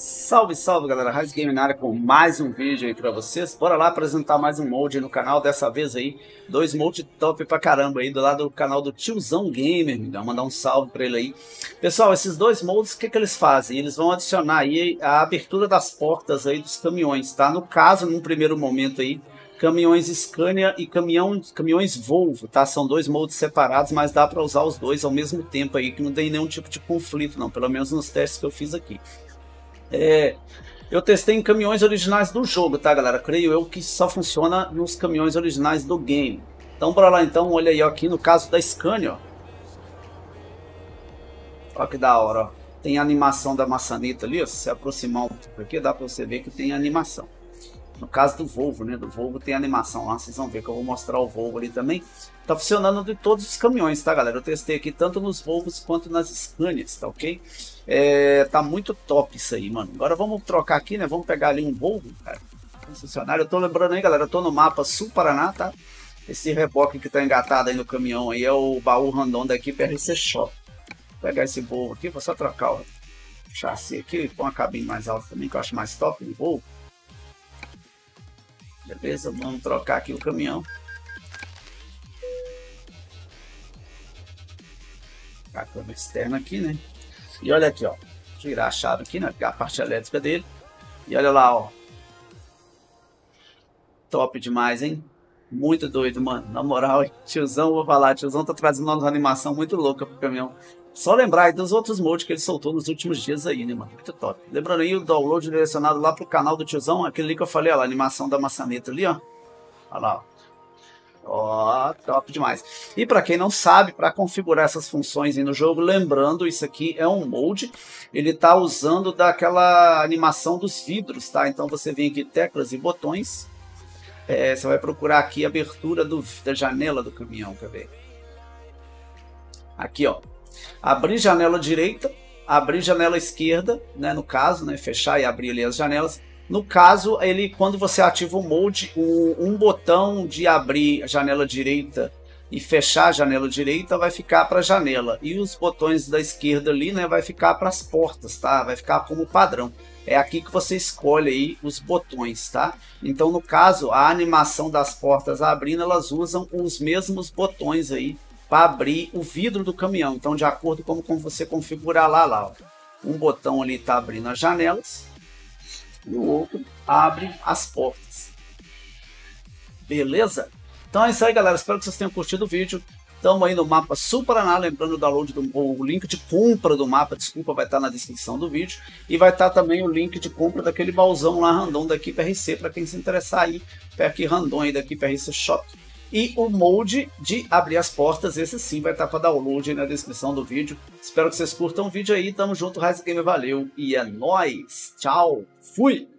Salve, salve galera, Rise Game na área com mais um vídeo aí pra vocês. Bora lá apresentar mais um molde no canal, dessa vez aí, dois moldes top pra caramba aí, do lado do canal do Tiozão Gamer, me dá mandar um salve pra ele aí. Pessoal, esses dois moldes, o que que eles fazem? Eles vão adicionar aí a abertura das portas aí dos caminhões, tá? No caso, num primeiro momento aí, caminhões Scania e caminhão, caminhões Volvo, tá? São dois moldes separados, mas dá para usar os dois ao mesmo tempo aí, que não tem nenhum tipo de conflito não, pelo menos nos testes que eu fiz aqui. É, eu testei em caminhões originais do jogo, tá, galera? Creio eu que só funciona nos caminhões originais do game. Então, bora lá, então. Olha aí, ó, aqui no caso da Scania, ó. Olha que da hora, ó. Tem a animação da maçaneta ali, ó. Se aproximar um pouco aqui, dá pra você ver que tem animação. No caso do Volvo, né? Do Volvo tem animação lá, vocês vão ver que eu vou mostrar o Volvo ali também. Tá funcionando de todos os caminhões, tá, galera? Eu testei aqui tanto nos Volvos quanto nas Scanias, tá ok? É, tá muito top isso aí, mano. Agora vamos trocar aqui, né? Vamos pegar ali um Volvo, cara. Concessionário. Eu tô lembrando aí, galera, eu tô no mapa Sul Paraná, tá? Esse reboque que tá engatado aí no caminhão aí é o baú random da equipe RC Shop. Vou pegar esse Volvo aqui, vou só trocar o chassi aqui, com a cabine mais alta também, que eu acho mais top no Volvo. Beleza, vamos trocar aqui o caminhão. A câmera externa aqui, né? E olha aqui, ó. Tirar a chave aqui, né? A parte elétrica dele. E olha lá, ó. Top demais, hein? Muito doido, mano. Na moral, tiozão, vou falar, tiozão tá trazendo uma animação muito louca pro caminhão. Só lembrar aí dos outros mods que ele soltou nos últimos dias aí, né, mano? Muito top. Lembrando aí o download direcionado lá pro canal do tiozão, aquele que eu falei, ó, a animação da maçaneta ali, ó. Olha lá, ó. Ó, top demais. E para quem não sabe, para configurar essas funções no jogo, lembrando, isso aqui é um molde, ele tá usando daquela animação dos vidros, tá? Então você vem aqui teclas e botões, é, você vai procurar aqui a abertura do, da janela do caminhão, quer ver? Aqui, ó, abrir janela direita, abrir janela esquerda, né, no caso, né, fechar e abrir ali as janelas. No caso, ele quando você ativa o mode, um, um botão de abrir a janela direita e fechar a janela direita vai ficar para a janela e os botões da esquerda ali, né, vai ficar para as portas, tá? Vai ficar como padrão. É aqui que você escolhe aí os botões, tá? Então, no caso, a animação das portas abrindo, elas usam os mesmos botões aí para abrir o vidro do caminhão. Então, de acordo com como você configurar lá, lá ó. um botão ali está abrindo as janelas e o outro abre as portas. Beleza? Então é isso aí, galera. Espero que vocês tenham curtido o vídeo. Estamos aí no mapa Sul Paraná, lembrando o download do o link de compra do mapa, desculpa, vai estar na descrição do vídeo. E vai estar também o link de compra daquele baúzão lá random da equipe RC, para quem se interessar aí, aqui random aí da equipe RC Shop. E o molde de abrir as portas, esse sim vai estar para download aí na descrição do vídeo. Espero que vocês curtam o vídeo aí. Tamo junto, Rise Gamer, valeu e é nóis. Tchau, fui!